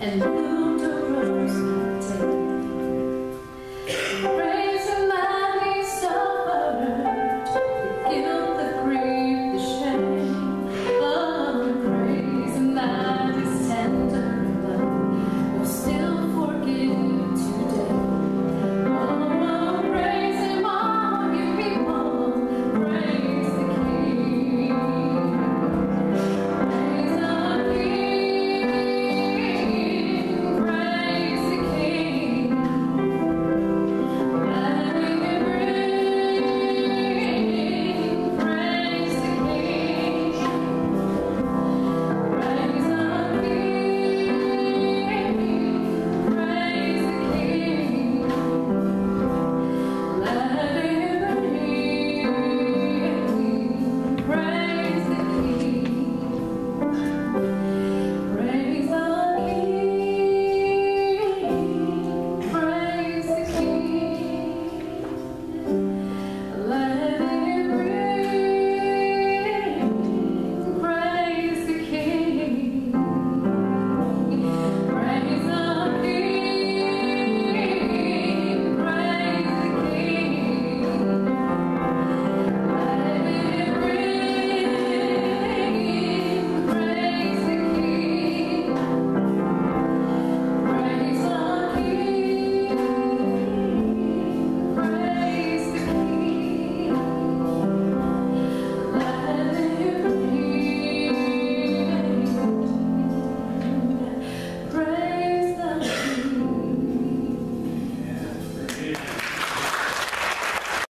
and